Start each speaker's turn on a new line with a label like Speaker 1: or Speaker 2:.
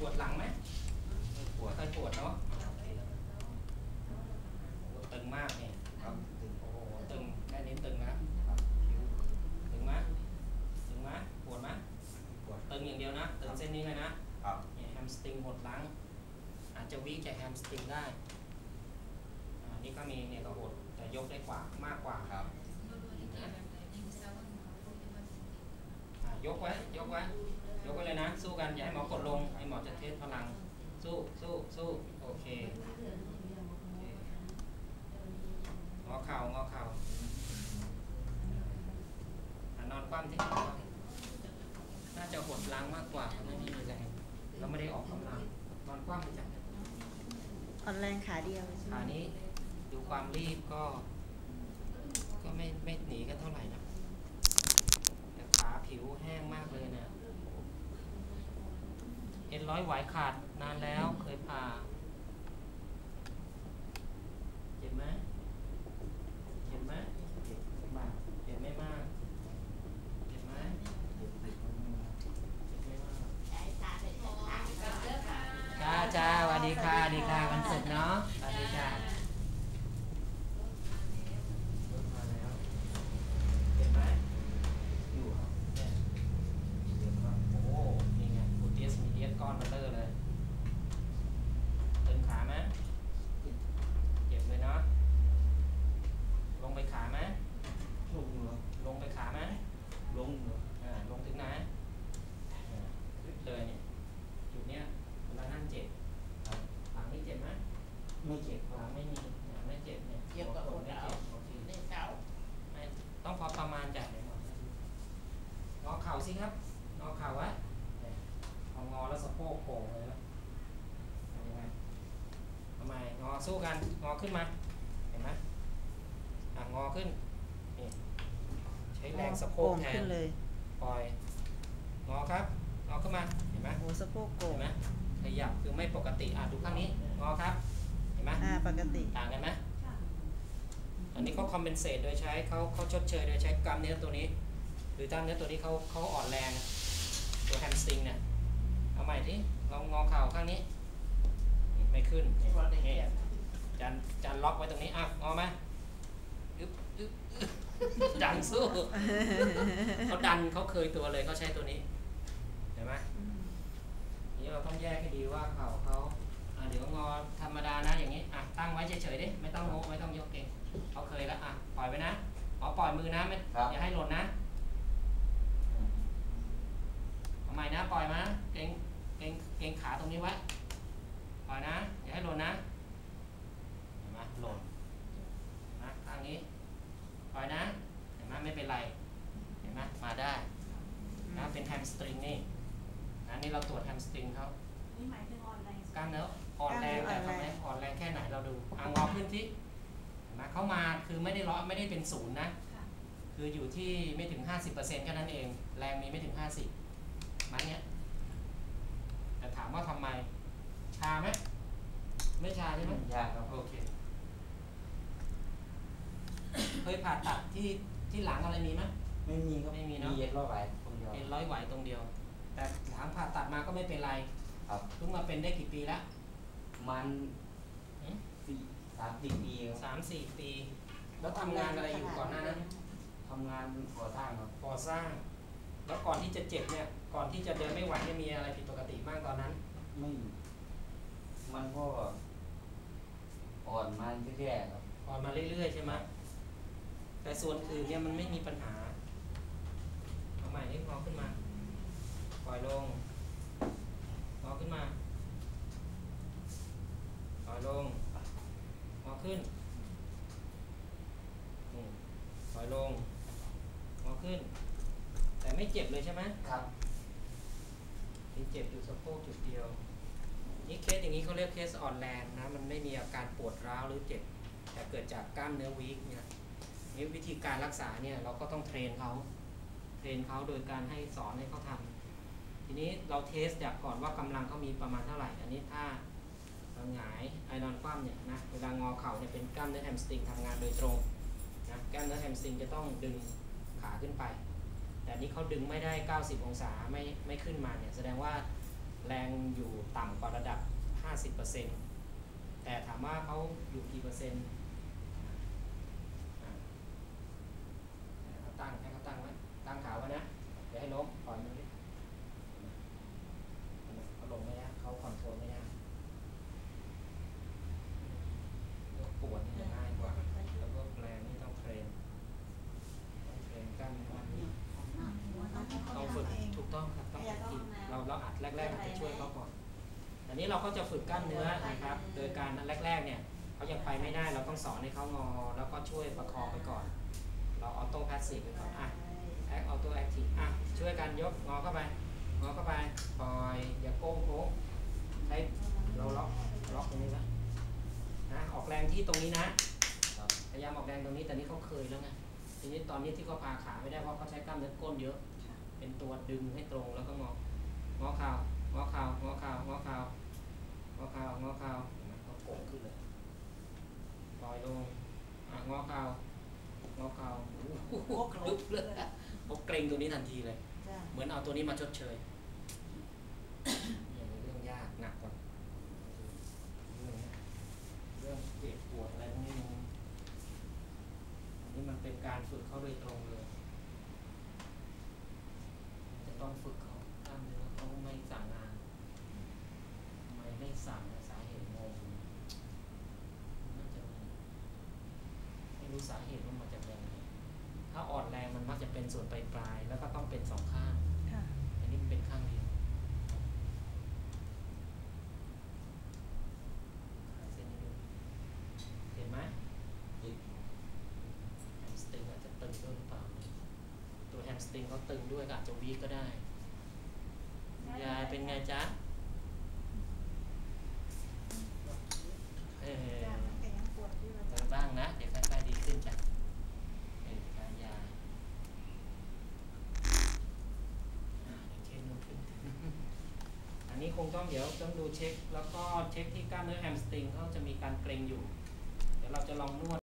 Speaker 1: ปวดหลังไหม
Speaker 2: ปวด
Speaker 1: เคยปวดเนาะโอ้ตึงมากเนี่ย
Speaker 2: ครับตึง
Speaker 1: โอ้โหตึงแค่นี้ตึงนะ
Speaker 2: ครับคิ้ว
Speaker 1: ตึงไหมตึงไหมปวดไหม
Speaker 2: ปวด
Speaker 1: ตึงอย่างเดียวนะตึงเส้นนี้เลยนะครับเนี่ยแฮมสตริงหดหลัง อาจจะวิจากแฮมสตริงได้อ่านี่ก็มีเนี่ยก็หดแต่ยกได้กว่ามากกว่า
Speaker 2: ครับ
Speaker 1: อ่ายกไว้ยกไว้ยกไว้ เลยนะ สู้กัน อย่าให้หมอกดลง ให้หมอจะเทสพลัง สู้ สู้ สู้ โอเคโอเคงอเข่า งอเข่าอะนอนคว่ำที่น่าจะหดล้างมากกว่าไม่มีแรงเราไม่ได้ออกกำลัง นอนคว่ำไปจ้ะ
Speaker 3: อ่อนแรงขาเดียวใช่ไหม
Speaker 1: ขานี้ดูความรีบก็ ก็ไม่ไม่หนีกันเท่าไหร่นะแต่ขาผิวแห้งมากเลยเนี่ย เอ็นร้อยไหวขาดนานแล้วเคยผ่าเจ็บไหมเจ็บไหม
Speaker 2: เจ็บไม่มาก
Speaker 1: เจ็บไม่มากเจ็บไหม
Speaker 2: เจ็บเล็กน้อย
Speaker 1: เจ็บไม่มากจ้าจ้าสวัสดีค่ะสวัสดีค่ะวันศุกร์เนาะสวัสดีจ้า รถมาแล้วเห็นไหม
Speaker 2: อยู่ครับ
Speaker 1: เนี่ย
Speaker 2: เจ็บครับ
Speaker 1: โอ้โหนี่ไงฟูเทียสมีเดียสก้อนเบลเลอร์เลยตึงขาไหมเจ็บเลยเนาะลงไปขาไหม
Speaker 2: ลงเหรอ
Speaker 1: ลงไปขาไหม
Speaker 2: ลงเหรอ
Speaker 1: อ่าลงถึงไหนอ่าลึกเลยเนี่ยจุดเนี้ยเวลานั่งเจ็บ
Speaker 2: ครับ
Speaker 1: หลังนี่เจ็บไหม
Speaker 2: ไม่เจ็บค
Speaker 1: ห
Speaker 2: รับ
Speaker 1: ไม่มีไม่เจ็บเนี่ย
Speaker 4: เจ็บกับ
Speaker 1: หัว
Speaker 4: หัว
Speaker 1: ไม่
Speaker 4: เข่า
Speaker 1: เจ็บโอเค
Speaker 4: ในเก่า
Speaker 1: ไม่ต้องพอประมาณจ่ายเลยหมดงอเข่าสิครับงอเข่าไว้เอางอแล้วสะโพกโก่งเลยนะทำยังไงทำไมงอสู้กันงอขึ้นมาเห็นไหมอะงอขึ้นนี่ใช้แรงสะโพกแทนปล่อยงอครับงอขึ้นมาเห็นไหม
Speaker 3: โอ้สะโพกโก่
Speaker 1: เห็
Speaker 3: ง
Speaker 1: นไหมขยับคือไม่ปกติอะดูข้างนี้งอครับ ห็นไหม
Speaker 3: อ่าปกติ
Speaker 1: ต่างกันไหมอันนี้เขาคอมเพนเซตโดยใช้เขาเขาชดเชยโดยใช้กล้ามเนื้อตัวนี้ หรือกล้ามเนื้อตัวนี้เขาเขาอ่อนแรงตัวแฮมสตริงเนี่ยเอาใหม่ที่ลองงอเข่าข้างนี้นี่ไม่ขึ้นนี่
Speaker 4: พอได้
Speaker 1: นี่
Speaker 4: เจ็บ
Speaker 1: จันจันล็อกไว้ตรงนี้อะงอไหมอึ๊บอึ๊บอึ๊บดันสู้เขาดันเขาเคยตัวเลยเขาใช้ตัวนี้ เห็นไหม นี่เราต้องแยกให้ดีว่าเข่าเขา อะเดี๋ยวงอธรรมดานะอย่างนี้อะตั้งไว้เฉยๆดิไม่ต้องโงกไม่ต้องยกเองเขาเคยแล้วอะปล่อยไปนะอ๋อปล่อยมือนะไม่อย่าให้หล่นนะทำไมนะปล่อยมาเกรงเกรงเกรงขาตรงนี้ไว้ปล่อยนะอย่าให้หล่นนะเห็นไหมหล่นเห็นไหมข้างนี้ปล่อยนะเห็นไหมไม่เป็นไรเห็นไหมมาได้นะเป็นแฮมสตริงนี่อันนี้เราตรวจแฮมสตริงเขา
Speaker 5: นี่หมายถึงออนไลน์
Speaker 1: กล้ามเนื้อ อ่อนแรงแต่ทำไมอ่อนแรงแค่ไหนเราดูอะงอขึ้นที่เห็นไหมเขามาคือไม่ได้ร้อยไม่ได้เป็นศูนย์นะ
Speaker 5: ค่ะ
Speaker 1: คืออยู่ที่ไม่ถึง 50%แค่นั้นเอง แรงมีไม่ถึง 50มันเนี้ยแต่ถามว่าทำไม ชาไหมไม่ชาใช่ไหม
Speaker 2: ยากครับ
Speaker 1: โอเคเคยผ่าตัดที่ที่หลังอะไรมีไหม
Speaker 2: ไม่มีครับ
Speaker 1: ไม่มีเนอะ
Speaker 2: มีเย็นร้อยไหวคนเดียว
Speaker 1: เอ็นร้อยไหวตรงเดียว แต่หลังผ่าตัดมาก็ไม่เป็นไร
Speaker 2: ครับ
Speaker 1: เพิ่งมาเป็นได้กี่ปีแล้ว
Speaker 2: มัน
Speaker 1: หืม
Speaker 2: สี่สามสี่ปีครับ
Speaker 1: สามสี่ปี แล้วทำงานอะไรอยู่ก่อนหน้านั้น
Speaker 2: ทำงานก่อสร้างครับ
Speaker 1: ก่อสร้าง แล้วก่อนที่จะเจ็บเนี่ย ก่อนที่จะเดินไม่ไหวเนี่ยมีอะไรผิดปกติบ้างตอนนั้น
Speaker 2: ไม่ มันก็อ่อนมาเรื่อยๆครับ
Speaker 1: ก่อนมาเรื่อยๆใช่ไหมแต่ส่วนอื่นเนี่ยมันไม่มีปัญหาเอาใหม่นี่งอขึ้นมา ปล่อยลงงอขึ้นมาป ล่อยลงงอขึ้นนี่ปล่อยลงงอขึ้น แต่ไม่เจ็บเลยใช่ไหม
Speaker 2: ครับ
Speaker 1: มีเจ็บอยู่สะโพกจุดเดียว นี่เคสอย่างนี้เขาเรียกเคสอ่อนแรงนะ มันไม่มีอาการปวดร้าวหรือเจ็บ แต่เกิดจากกล้ามเนื้อ weak เนี่ยนี่วิธีการรักษาเนี่ยเราก็ต้อง train เขา train เขาโดยการให้สอนให้เขาทำทีนี้เรา test จากก่อนว่ากำลังเขามีประมาณเท่าไหร่ อันนี้ถ้าเรา หงายไอนอนคว่ำเนี่ยนะเวลางอเข่าเนี่ยเป็นกล้ามเนื้อแฮมสตริงทำงานโดยตรงนะกล้ามเนื้อแฮมสตริงจะต้องดึงขาขึ้นไป แต่นนี้เขาดึงไม่ได้ 90 องศาไม่ไม่ขึ้นมาเนี่ยแสดงว่าแรงอยู่ต่ำกว่าระดับ 50%แต่ถามว่าเขาอยู่กี่เปอร์เซ็นต์อ่าให้เขาตั้งให้เขาตั้งไว้ตั้งขาไว้นะเดี๋ยวให้ล้มปล่อยมือดิเขาลงไม่ยากเขา control ไม่ยากยกปวดนี่จะง่ายกว่า แล้วก็แรงนี่ต้อง train ต้อง train กล้ามเนื้อมันนี่ต้องฝึกถูกต้องครับต้องฝึกกินเราเราอัดแรกๆมันจะช่วยเขาก่อน อันนี้เราก็จะฝึกกล้ามเนื้อนะครับ โดยการแรกๆเนี่ยเขายังไปไม่ได้เราต้องสอนให้เขางอ แล้วก็ช่วยประคองไปก่อน เรา auto passive ไปก่อนอะact- auto active อะช่วยกันยกงอเข้าไปงอเข้าไปปล่อยอย่าโก้งโค้งใช้เราล็อกล็อกตรงนี้ไว้นะออกแรงที่ตรงนี้นะ
Speaker 2: ครับ
Speaker 1: พยายามออกแรงตรงนี้แต่นี่เขาเคยแล้วไงทีนี้ตอนนี้ที่เขาพาขาไม่ได้เพราะเขาใช้กล้ามเนื้อก้นเยอะ เป็นตัวดึงให้ตรงแล้วก็งอ งอเข่างอเข่างอเข่างอเข่างอเข่างอเข่าเห็นไหมเขาโก่งขึ้นเลยปล่อยลงอะงอเข่างอเข่า โอ้โหลุกเลยเขาเกรงตัวนี้ทันทีเลย
Speaker 3: จ้ะ
Speaker 1: เหมือนเอาตัวนี้มาชดเชยอย่างนี้เรื่องยากหนักกว่าเรื่องเนี้ยเรื่องเจ็บปวดอะไรพวกนี้มันอันนี้มันเป็นการฝึกเขาโดยตรงเลย จะต้องฝึกเขากล้ามเนื้อเขาไม่สั่งงานทำไมไม่สั่งอะสาเหตุงงน่าจะมีไม่รู้สาเหตุว่ามาจากแรงไหนถ้าอ่อนแรงมันมักจะเป็น ส่วนปลายปลายๆแล้วก็ต้องเป็นสองข้าง
Speaker 3: ค่ะ
Speaker 1: อันนี้มันเป็นข้างเดียวหาเส้นนี้ดูเห็นไหม
Speaker 2: อีก
Speaker 1: แฮมสตริงอาจจะตึงด้วยหรือเปล่าตัวแฮมสตริงเขาตึงด้วยก็อาจจะวีกก็ได้ยายเป็นไงจ๊ะเออ
Speaker 3: จ้ะแต่ยังปวดอยู่
Speaker 1: เออบ้างนะ เดี๋ยวค่อยๆดีขึ้นจ้ะเออทานยาอ่าเดี๋ยวเช็คนู่นขึ้น อันนี้คง ต้องเดี๋ยวต้องดูเช็ค แล้วก็เช็คที่กล้ามเนื้อแฮมสตริงเขาจะมีการเกร็งอยู่ เดี๋ยวเราจะลองนวด